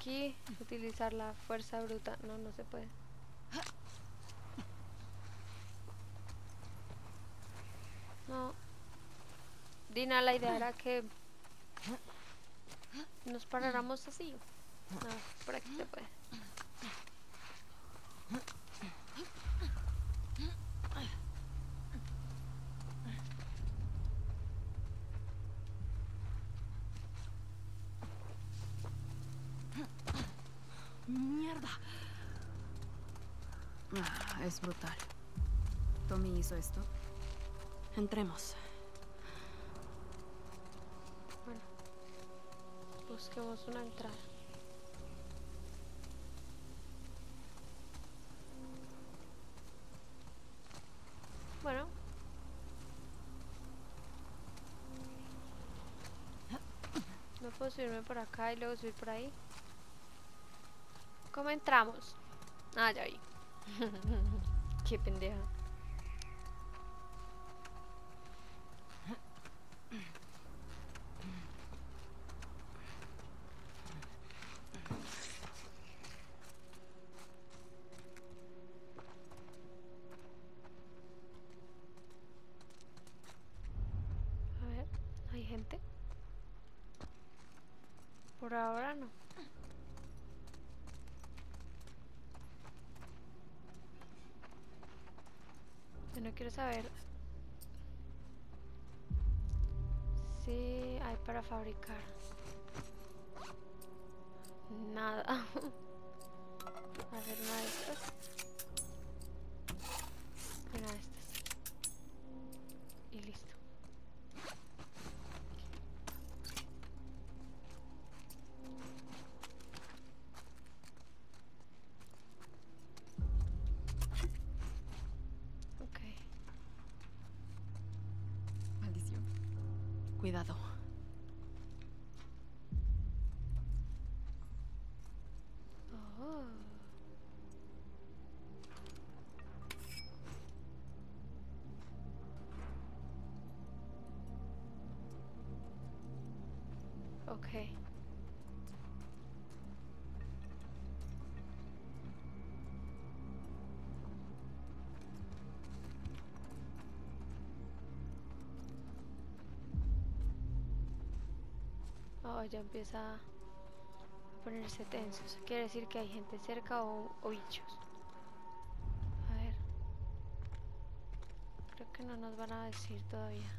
aquí, utilizar la fuerza bruta. No, no se puede. No. Dina, la idea era que nos paráramos así. No, por aquí se puede. ¡Mierda! Ah, es brutal. Tommy hizo esto. Entremos. Busquemos una entrada. Bueno. No puedo subirme por acá y luego subir por ahí. ¿Cómo entramos? Ah, ya. Qué pendeja. A ver, ¿hay gente? Por ahora no. Yo no quiero saber si hay para fabricar. Nada. A ver, una de estas. Una de estas. Y listo. Cuidado. Okay. Oh, ya empieza a ponerse tenso. Quiere decir que hay gente cerca o, o bichos. A ver. Creo que no nos van a decir todavía.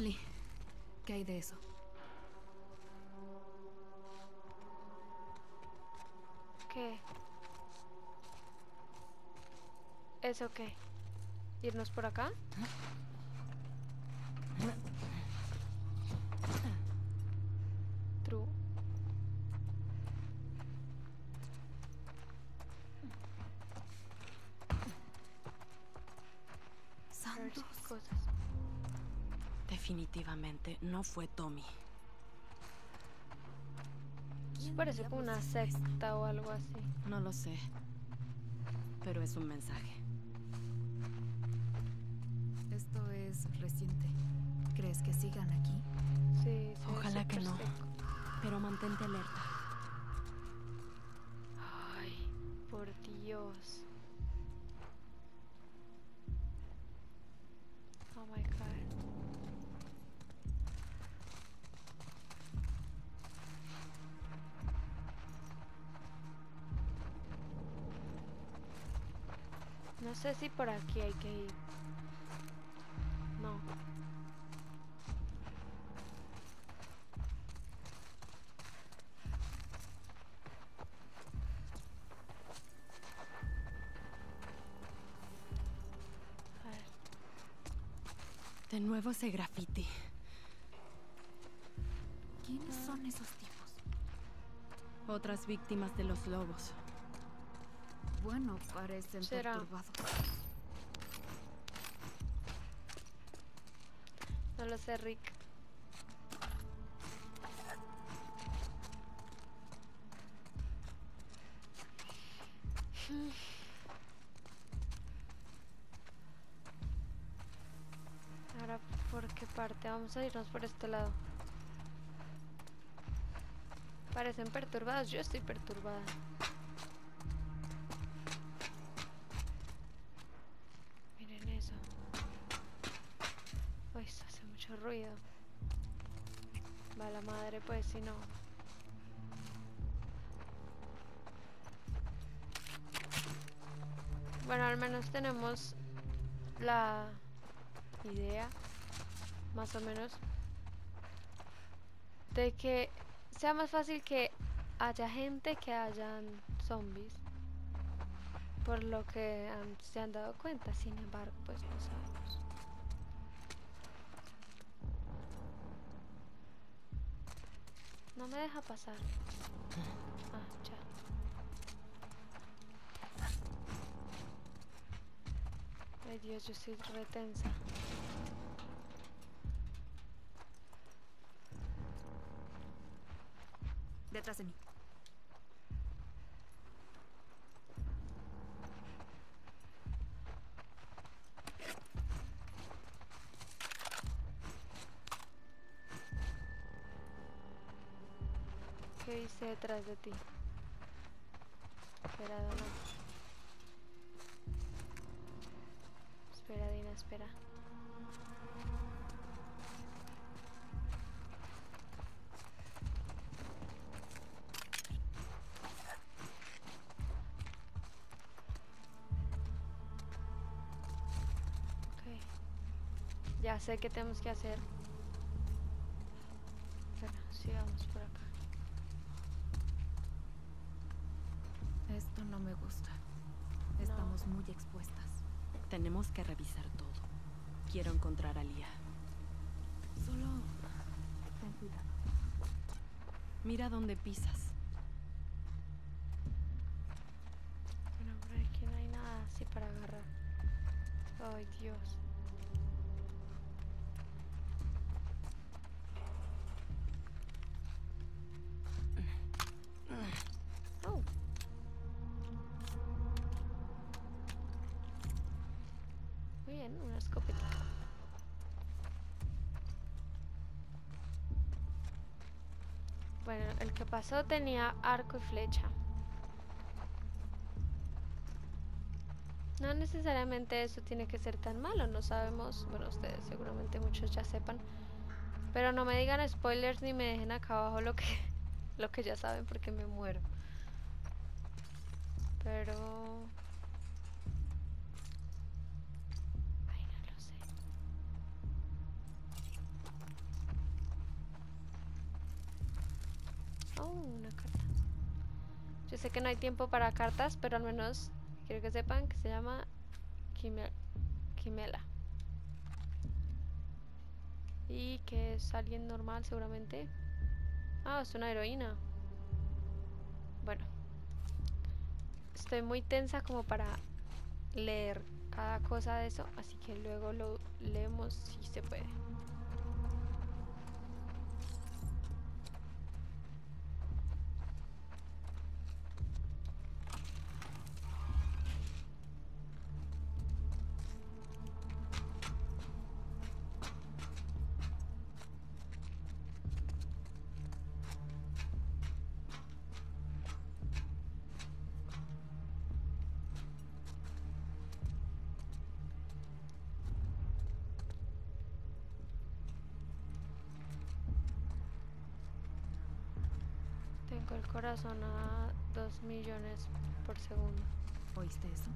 Eli, ¿qué hay de eso? ¿Qué? ¿Eso qué? ¿Irnos por acá? Eso parece como una secta o algo así. No lo sé. Pero es un mensaje. Esto es reciente. ¿Crees que sigan aquí? Sí, Ojalá que no. seco. Pero mantente alerta. Ay, por Dios. No sé si por aquí hay que ir. No. De nuevo ese grafiti. ¿Quiénes son esos tipos? Otras víctimas de los lobos. Bueno, parecen Será. perturbados. No lo sé, Rick. Ahora, ¿por qué parte? Vamos a irnos por este lado. Parecen perturbados. Yo estoy perturbada. Pues, si no. Bueno, al menos tenemos la idea, más o menos, de que sea más fácil que haya gente que hayan zombies. Por lo que se han dado cuenta, sin embargo, pues no sabemos. No me deja pasar. Ah, ya. Ay Dios, yo estoy retensa. Detrás de mí. ¿Qué hice detrás de ti? Espera, Donna. Espera, Dina, espera. Ok. Ya sé qué tenemos que hacer. Bueno, sigamos por acá. Esto no me gusta. Estamos muy expuestas. Tenemos que revisar todo. Quiero encontrar a Lía. Solo ten cuidado. Dónde pisas. Bueno, por aquí no hay nada así para agarrar. Ay, Dios. Oh. Muy bien, una escopeta. El que pasó tenía arco y flecha. No necesariamente eso tiene que ser tan malo, no sabemos, bueno, ustedes seguramente muchos ya sepan, pero no me digan spoilers ni me dejen acá abajo lo que lo que ya saben porque me muero. Pero Ay, no lo sé. Oh, una carta. Yo sé que no hay tiempo para cartas, pero al menos quiero que sepan que se llama Quime- Quimela. Y que es alguien normal seguramente. Ah, es una heroína. Bueno. Estoy muy tensa como para leer cada cosa de eso, así que luego lo leemos si se puede. Corazón a 2 millones por segundo. ¿Oíste eso?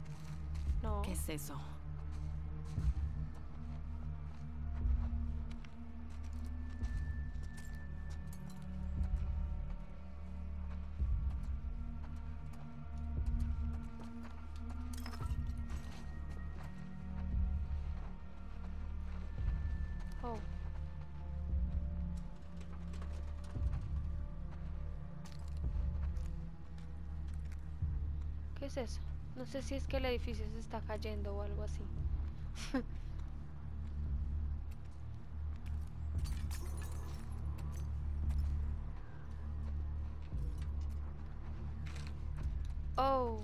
No. ¿Qué es eso? ¿Qué es eso? No sé si es que el edificio se está cayendo o algo así. oh.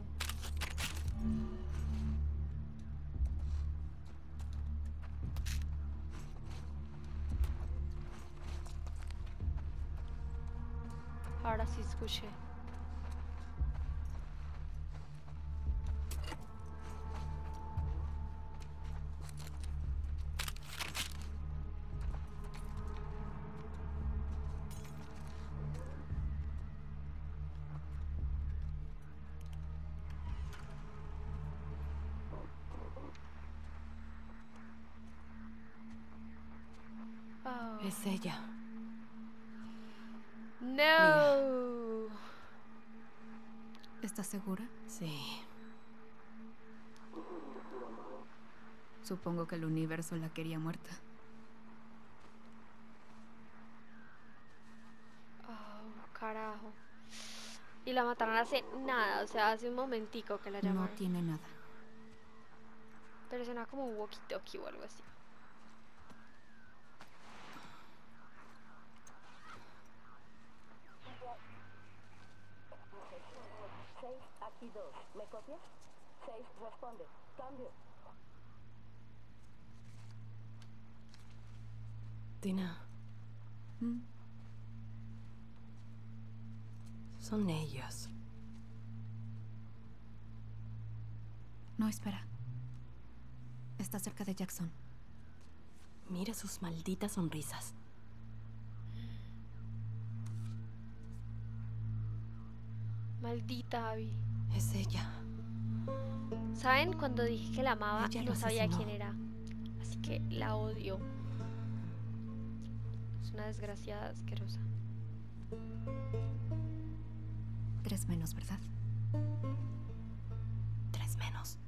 Ahora sí escuché. Oh. Es ella. No. ¿Estás segura? Sí. Supongo que el universo la quería muerta. Oh, carajo. Y la mataron hace nada, o sea, hace un momentico que la No llamaron. tiene nada. Pero suena como un walkie-talkie o algo así. Aquí dos. ¿Me copias? Seis, responde. Cambio. Tina, Mm, son ellos. No, espera. Está cerca de Jackson. Mira sus malditas sonrisas. Maldita Abby. Es ella. ¿Saben? Cuando dije que la amaba, Ella no sabía asesinó. quién era. Así que la odio. Es una desgraciada asquerosa. Tres menos, ¿verdad? Tres menos.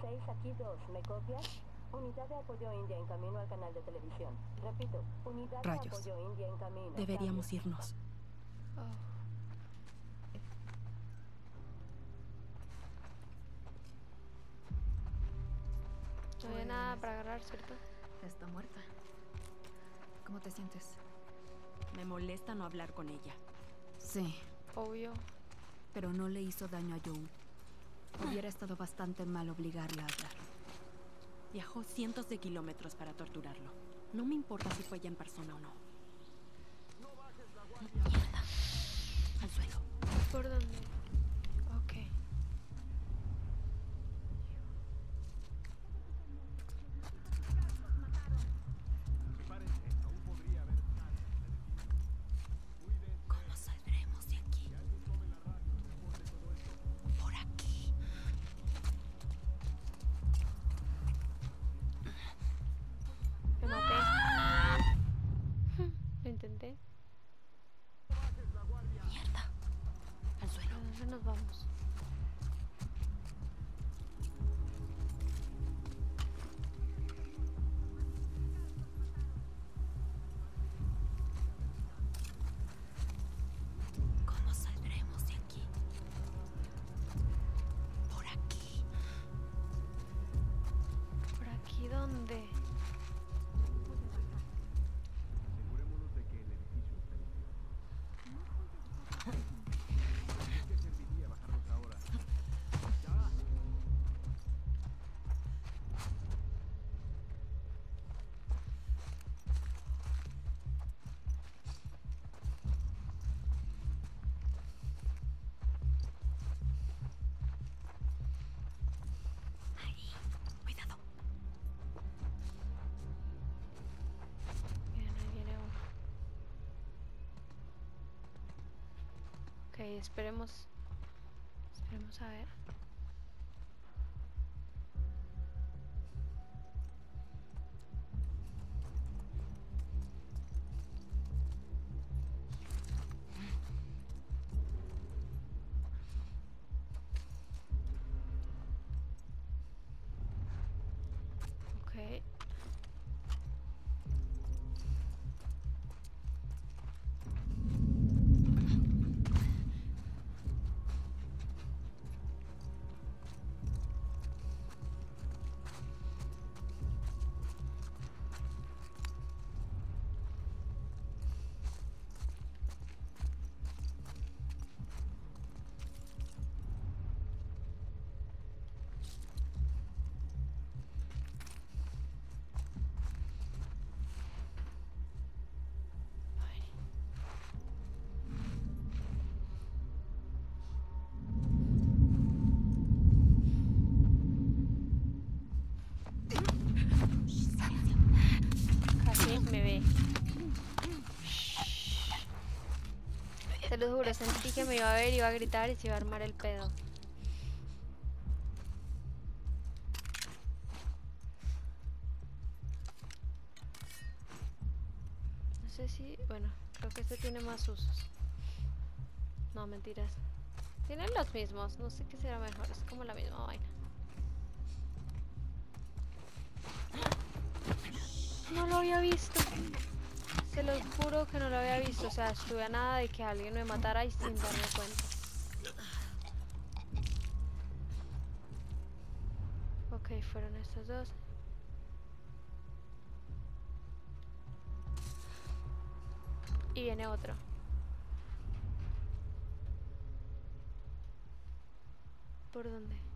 Seis, aquí dos. ¿Me copias? Unidad de apoyo India en camino al canal de televisión. Repito, unidad Rayos. de apoyo India en camino. Deberíamos irnos. Oh. No había nada Pues- para agarrar, ¿cierto? Está muerta. ¿Cómo te sientes? Me molesta no hablar con ella. Sí, Obvio. pero no le hizo daño a Joe. Hubiera estado bastante mal obligarla a hablar. Viajó cientos de kilómetros para torturarlo. No me importa si fue ella en persona o no. Mierda. Al suelo. ¿Por dónde? Aquí dónde? Asegurémonos esperemos. Esperemos a ver. Se lo juro, sentí que me iba a ver, iba a gritar y se iba a armar el pedo. No sé si, bueno, creo que este tiene más usos. No, mentiras. Tienen los mismos, no sé qué será mejor, es como la misma vaina. No lo había visto. Se los juro que no lo había visto. O sea, estuve a nada de que alguien me matara y sin darme cuenta. Ok, fueron estos dos. Y viene otro. ¿Por dónde?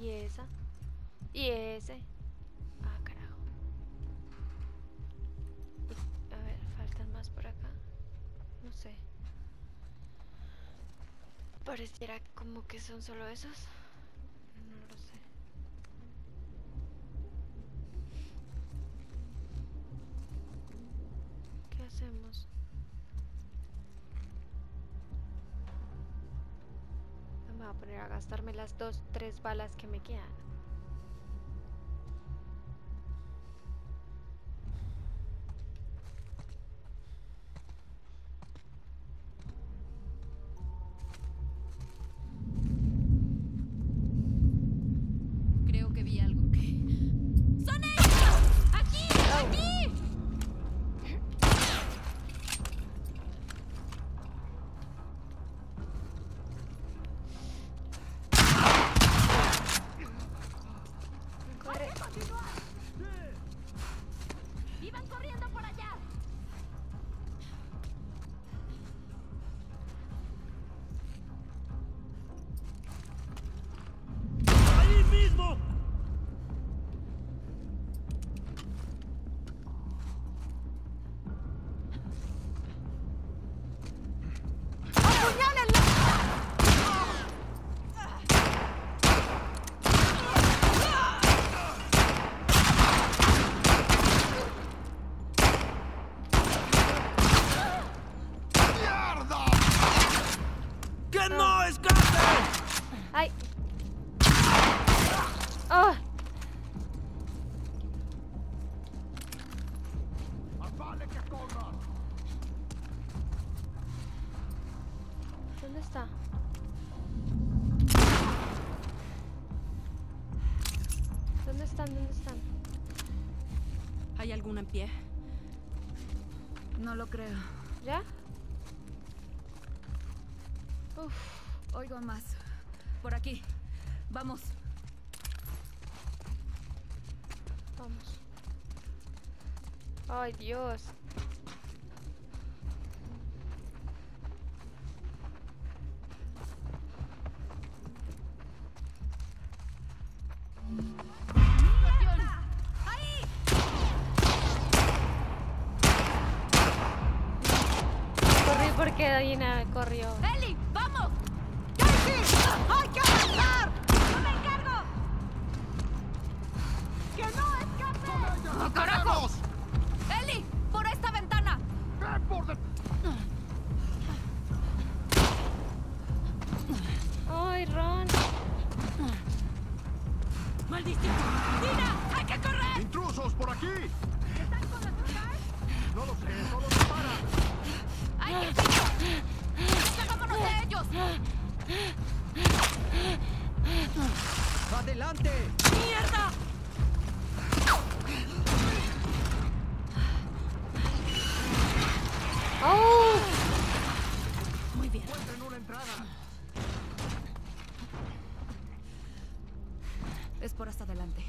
Y esa y ese. Ah, carajo. A ver, faltan más por acá. No sé. Pareciera como que son solo esos. A poner a gastarme las dos, tres balas que me quedan. No lo creo. ¿Ya? Uf. Oigo más. Por aquí. Vamos. Vamos. Ay, Dios. Porque Dina corrió. ¡Eli! ¡Vamos! ¡Casey! ¡Hay que avanzar! ¡Yo me encargo! ¡Que no escape! ¡No carajo! ¡Eli! ¡Por esta ventana! ¡Ven por de... Ay, Ron. ¡Maldición! ¡Dina! ¡Hay que correr! ¡Intrusos por aquí! ¿Están con nosotros? No lo sé, solo dispara. ¡Acabamos de ellos! ¡Adelante! ¡Mierda! ¡Oh! Muy bien. una entrada. Es por hasta adelante.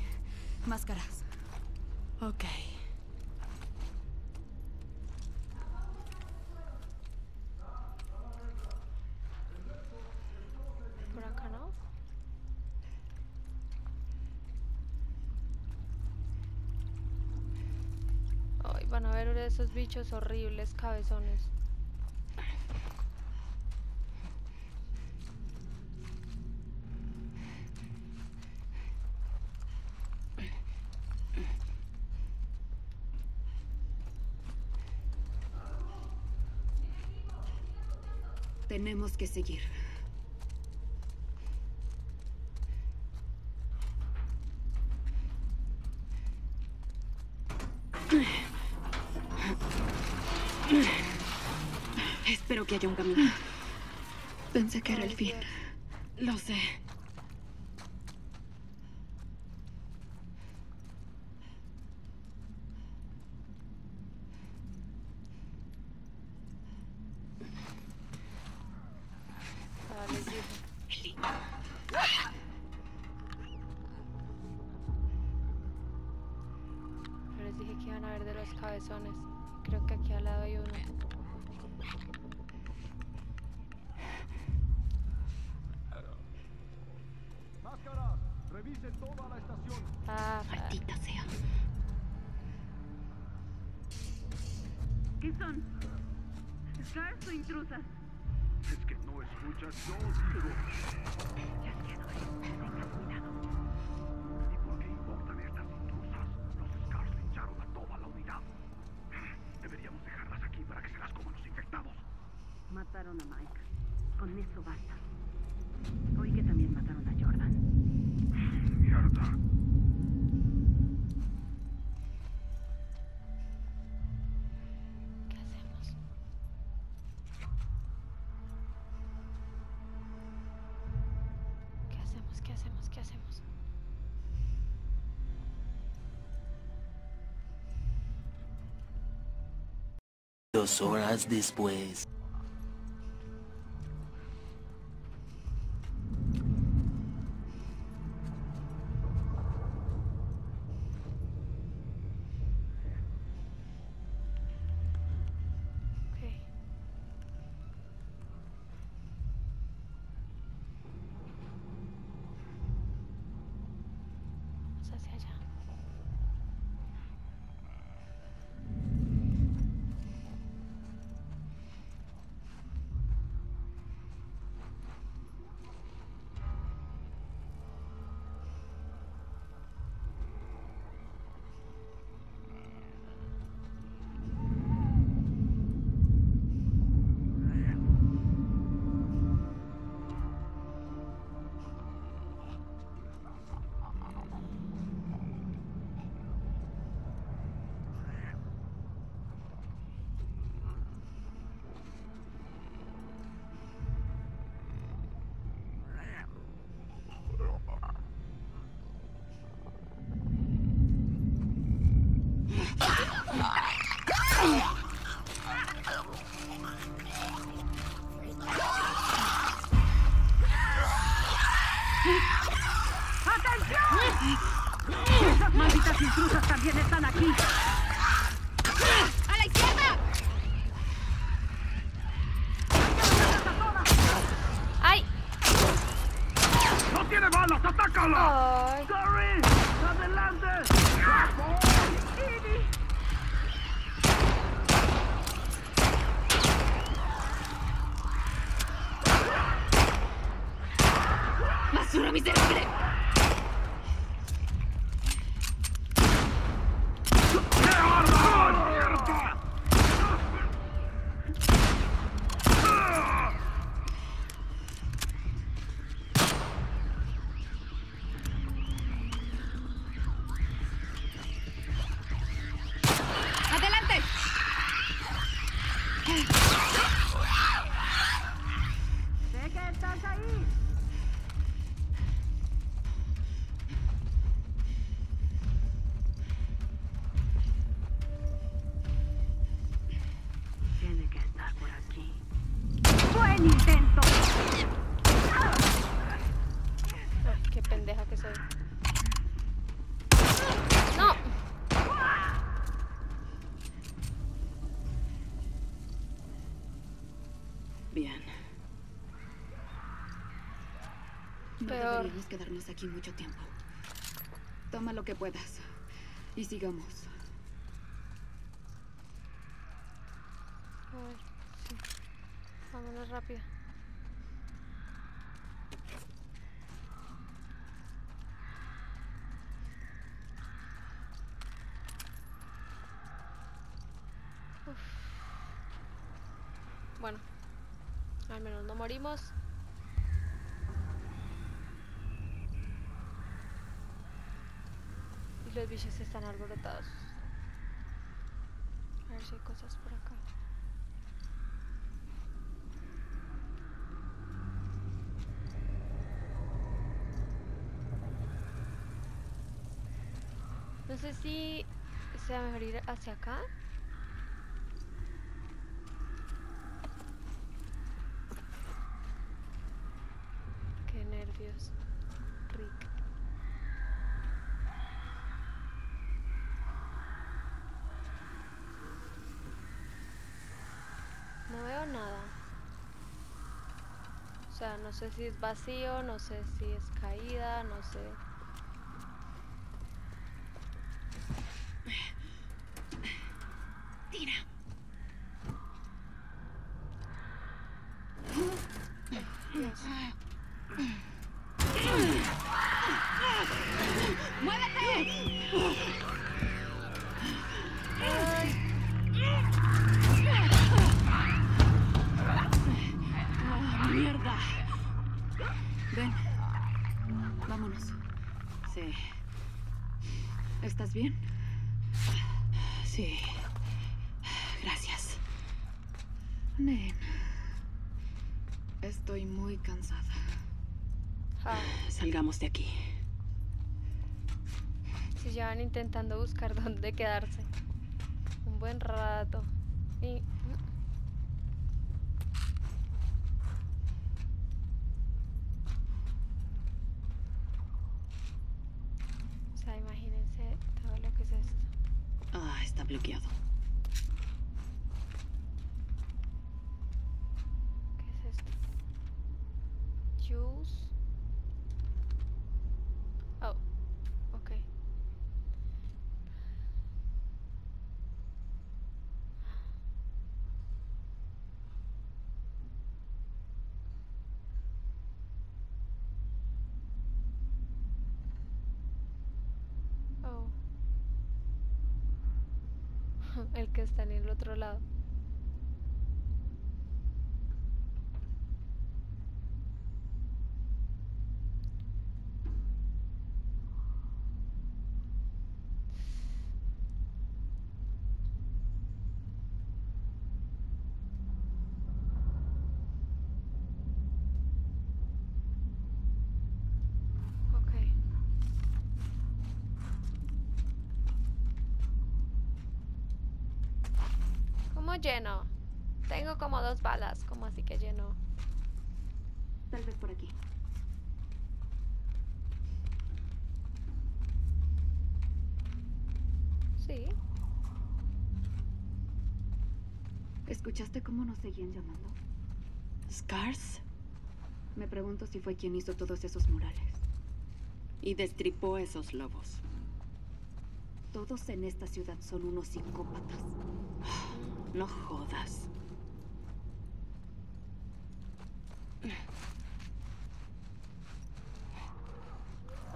Máscaras. Ok. A ver esos bichos horribles, cabezones. Tenemos que seguir. Espero que Pensé que era el fin. Lo sé. Revisen toda la estación. Ah, Maldita sea. ¿Qué son? ¿Scars o intrusas? Es que no escuchas, yo digo. Ya quedó. Tenga cuidado. ¿Y por qué importan estas intrusas? Los Scars lincharon a toda la unidad. Deberíamos dejarlas aquí para que se las coman los infectados. Mataron a Mike. Con eso basta. Dos horas después. ¡Esas malditas intrusas también están aquí! ¡A la izquierda! ¡Ay! ¡No tiene balas! ¡Atácala! ¡Ay! un intento. Qué pendeja que soy. ¡No! Bien. Peor. No deberíamos quedarnos aquí mucho tiempo. Toma lo que puedas. Y sigamos. Rápido. Uf. Bueno, al menos no morimos. Y los bichos están alborotados. A ver si hay cosas por acá. Sé si sea mejor ir hacia acá. Qué nervios. Rick. No veo nada. O sea, no sé si es vacío, no sé si es caída, no sé. Ja, Salgamos de aquí. si llevan intentando buscar dónde quedarse. Un buen rato. Y. O sea, imagínense todo lo que es esto. Ah, está bloqueado. ¿Qué es esto? Juice. Oh, ok. Oh. El que está en el otro lado. Ok. ¿Cómo lleno? Tengo como dos balas, como así que lleno? Tal vez por aquí. Sí. ¿Escuchaste cómo nos seguían llamando? ¿Scars? Me pregunto si fue quien hizo todos esos murales. Y destripó esos lobos. Todos en esta ciudad son unos psicópatas. No jodas.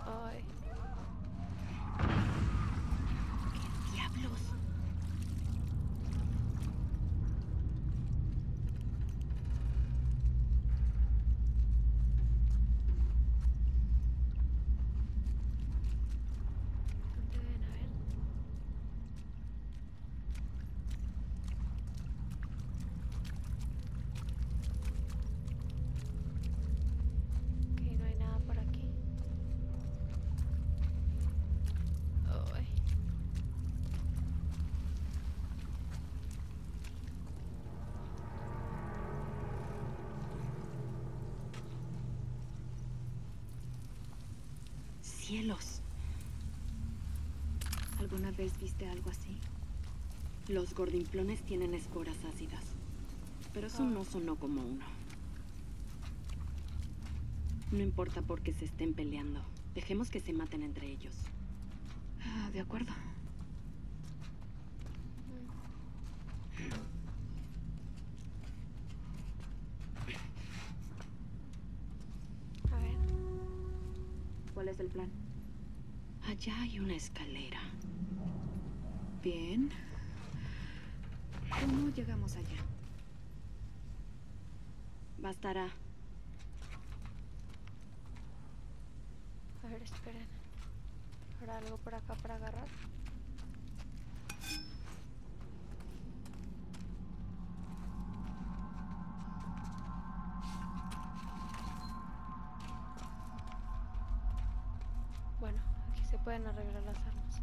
Ay. Diablos. ¿Dónde deben haber? Ok, no hay nada por aquí. Ay. Cielos. ¿Alguna vez viste algo así? Los gordimplones tienen esporas ácidas. Pero eso Ah. no sonó como uno. No importa por qué se estén peleando. Dejemos que se maten entre ellos. Ah, de acuerdo. A ver. ¿Cuál es el Allá hay una escalera. Bien. ¿Cómo llegamos allá? Bastará. A ver, esperen. ¿Habrá algo por acá para agarrar? Pueden arreglar las armas.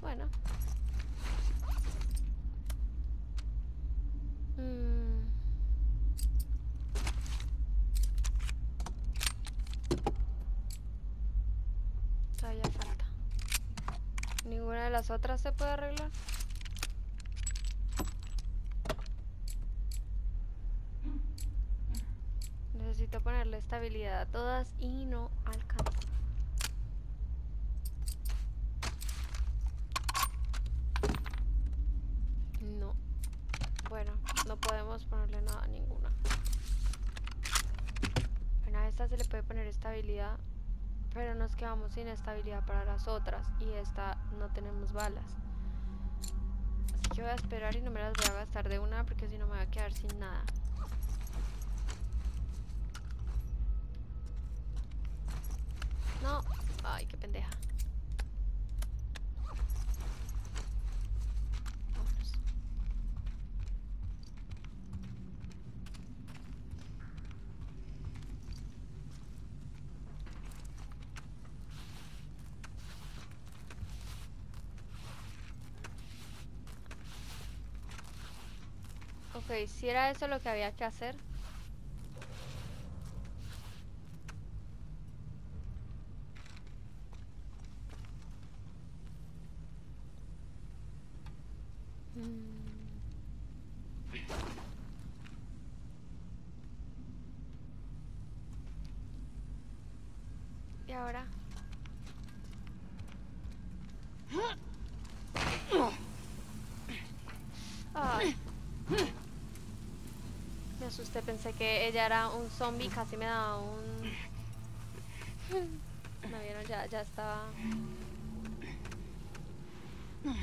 Bueno. Mm. Todavía falta. Ninguna de las otras se puede arreglar. Necesito ponerle estabilidad todas y no alcanzo. No. Bueno, no podemos ponerle nada a ninguna. Bueno, a esta se le puede poner estabilidad, pero nos quedamos sin estabilidad para las otras y esta no tenemos balas. Así que voy a esperar y no me las voy a gastar de una porque si no me voy a quedar sin nada. No, ay, qué pendeja. Vámonos. Ok, si era eso lo que había que hacer. Y ahora. Ay. Me asusté, pensé que ella era un zombie, casi me daba un... ¿No vieron? Ya, ya estaba... Un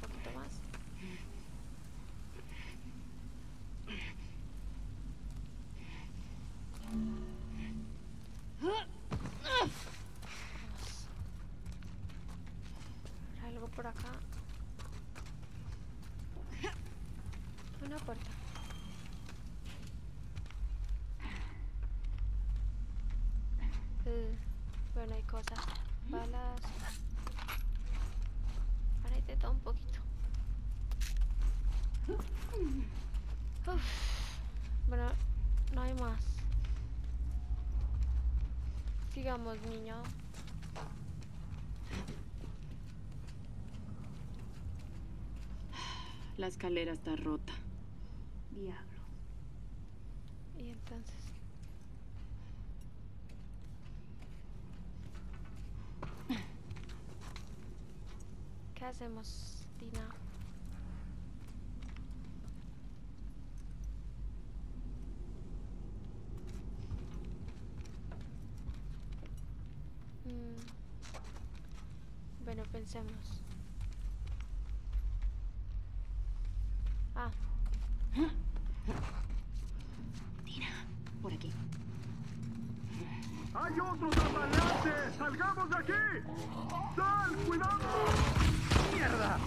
poquito más. Vamos. ¿Habrá algo por acá? Una puerta. Eh, bueno, hay cosas. Balas. Ahora hay de todo un poquito. Uf. Bueno, no hay más. Sigamos, niño. La escalera está rota. Diablo. Y entonces. ¿Qué hacemos, Dina? Mm. Bueno, pensemos. Ah, Por aquí. ¡Hay adelante! ¡Salgamos de aquí! ¡Sal! ¡Cuidado! ¡Mierda!